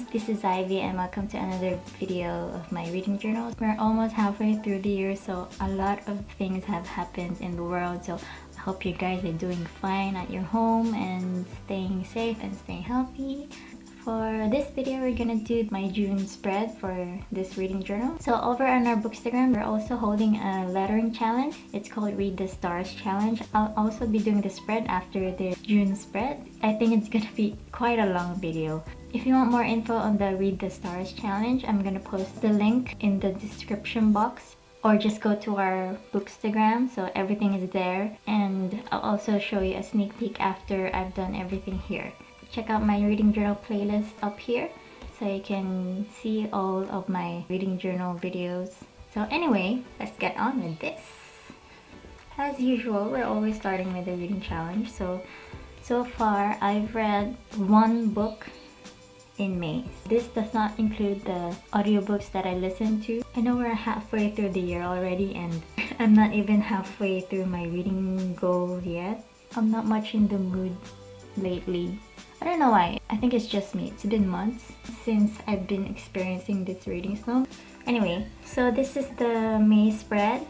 friends, this is Ivy and welcome to another video of my reading journal. We're almost halfway through the year so a lot of things have happened in the world so I hope you guys are doing fine at your home and staying safe and staying healthy. For this video, we're gonna do my June spread for this reading journal. So over on our Bookstagram, we're also holding a lettering challenge. It's called Read the Stars Challenge. I'll also be doing the spread after the June spread. I think it's gonna be quite a long video. If you want more info on the Read the Stars challenge, I'm gonna post the link in the description box or just go to our bookstagram so everything is there and I'll also show you a sneak peek after I've done everything here check out my reading journal playlist up here so you can see all of my reading journal videos. So anyway, let's get on with this. As usual, we're always starting with the reading challenge. So, so far I've read one book in May. This does not include the audiobooks that I listened to. I know we're halfway through the year already and I'm not even halfway through my reading goal yet. I'm not much in the mood lately I don't know why. I think it's just me. It's been months since I've been experiencing this reading slump. Anyway, so this is the May spread.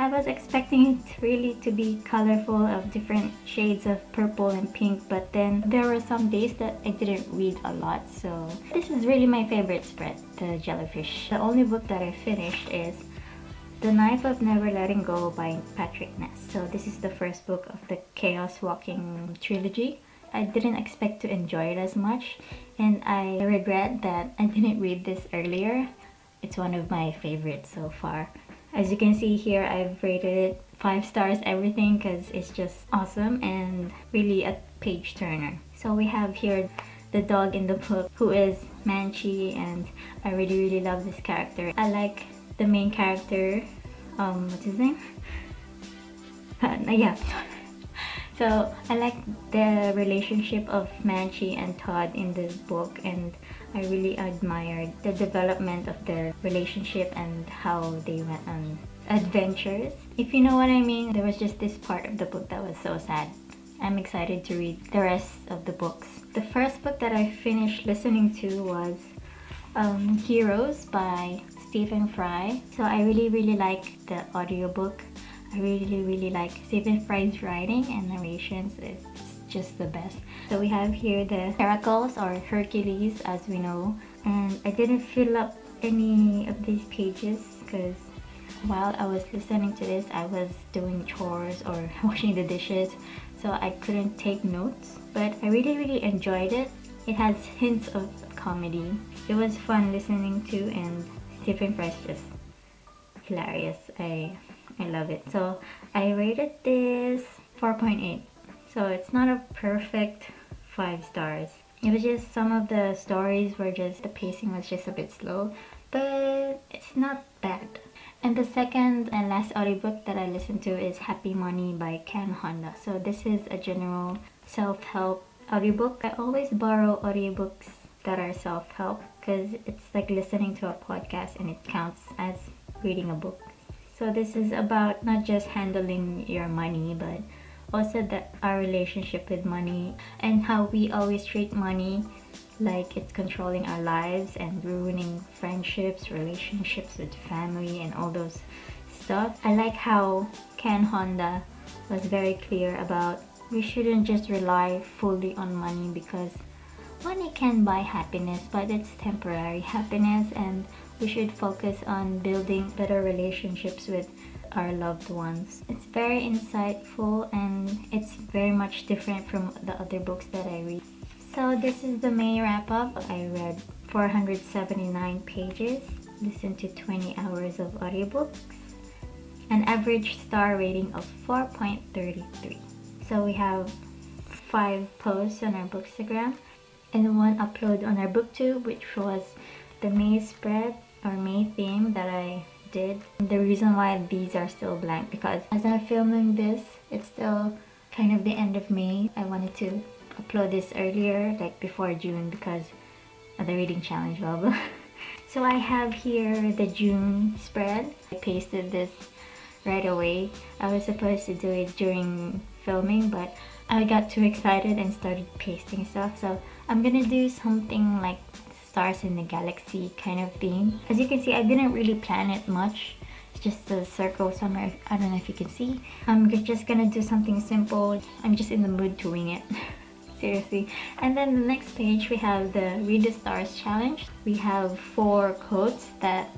I was expecting it really to be colorful of different shades of purple and pink but then there were some days that I didn't read a lot so this is really my favorite spread, the jellyfish. The only book that I finished is The Knife of Never Letting Go by Patrick Ness. So this is the first book of the Chaos Walking trilogy. I didn't expect to enjoy it as much and I regret that I didn't read this earlier. It's one of my favorites so far. As you can see here, I've rated it 5 stars everything because it's just awesome and really a page turner. So we have here the dog in the book who is Manchee and I really really love this character. I like the main character, um, what's his name? Uh, yeah, so I like the relationship of Manchee and Todd in this book and I really admired the development of their relationship and how they went on adventures. If you know what I mean, there was just this part of the book that was so sad. I'm excited to read the rest of the books. The first book that I finished listening to was um, Heroes by Stephen Fry. So I really really like the audiobook I really really like Stephen Fry's writing and narrations. It's just the best. So we have here the Heracles or Hercules as we know and I didn't fill up any of these pages because while I was listening to this I was doing chores or washing the dishes so I couldn't take notes but I really really enjoyed it. It has hints of comedy. It was fun listening to and Stephen Fry's just hilarious. I I love it. So I rated this 4.8. So it's not a perfect 5 stars. It was just some of the stories were just, the pacing was just a bit slow. But it's not bad. And the second and last audiobook that I listened to is Happy Money by Ken Honda. So this is a general self-help audiobook. I always borrow audiobooks that are self-help because it's like listening to a podcast and it counts as reading a book. So this is about not just handling your money, but also that our relationship with money and how we always treat money like it's controlling our lives and ruining friendships, relationships with family and all those stuff. I like how Ken Honda was very clear about we shouldn't just rely fully on money because money can buy happiness but it's temporary happiness and we should focus on building better relationships with our loved ones. It's very insightful and it's very much different from the other books that I read. So this is the May wrap up. I read 479 pages, listened to 20 hours of audiobooks, an average star rating of 4.33. So we have five posts on our bookstagram and one upload on our booktube which was the May spread or May theme that I did. The reason why these are still blank because as I'm filming this, it's still kind of the end of May. I wanted to upload this earlier, like before June because of the reading challenge blah. so I have here the June spread. I pasted this right away. I was supposed to do it during filming but I got too excited and started pasting stuff so I'm gonna do something like stars in the galaxy kind of theme. As you can see, I didn't really plan it much. It's just a circle somewhere. I don't know if you can see. I'm just gonna do something simple. I'm just in the mood to wing it. Seriously. And then the next page, we have the Read the Stars challenge. We have four quotes that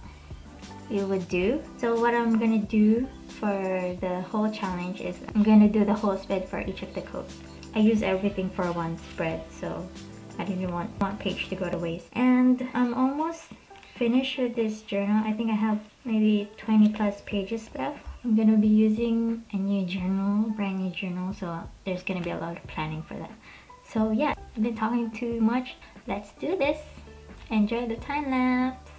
you would do. So what I'm gonna do for the whole challenge is I'm gonna do the whole spread for each of the quotes. I use everything for one spread, so I didn't want one page to go to waste. And I'm almost finished with this journal. I think I have maybe 20 plus pages left. I'm gonna be using a new journal, brand new journal, so there's gonna be a lot of planning for that. So yeah, I've been talking too much. Let's do this. Enjoy the time lapse.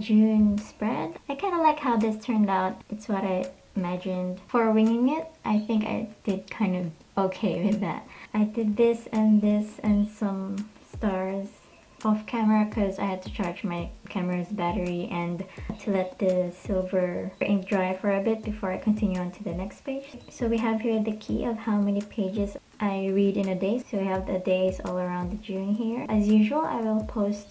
June spread. I kind of like how this turned out. It's what I imagined. For winging it, I think I did kind of okay with that. I did this and this and some stars off camera because I had to charge my camera's battery and to let the silver ink dry for a bit before I continue on to the next page. So we have here the key of how many pages I read in a day. So we have the days all around June here. As usual, I will post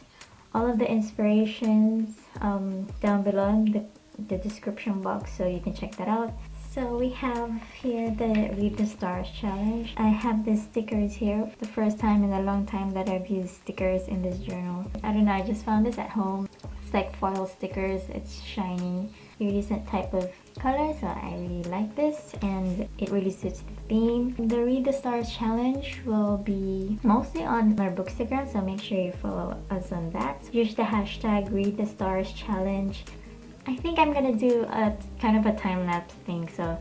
all of the inspirations um, down below in the, the description box so you can check that out. So we have here the Read the Stars challenge. I have the stickers here. The first time in a long time that I've used stickers in this journal. I don't know, I just found this at home. It's like foil stickers. It's shiny. Iridescent type of color so I really like this and it really suits the theme. The Read the Stars challenge will be mostly on our bookstagram so make sure you follow us on that. Use the hashtag Read the Stars challenge. I think I'm gonna do a kind of a time-lapse thing so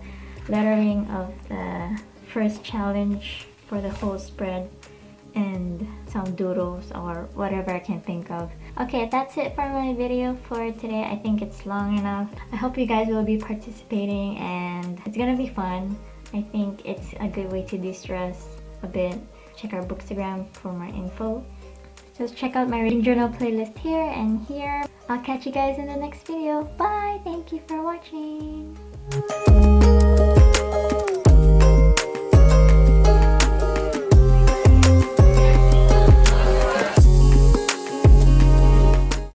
lettering of the first challenge for the whole spread and some doodles or whatever I can think of. Okay, that's it for my video for today. I think it's long enough. I hope you guys will be participating and it's gonna be fun. I think it's a good way to de-stress a bit. Check our bookstagram for more info. Just check out my reading journal playlist here and here. I'll catch you guys in the next video. Bye! Thank you for watching!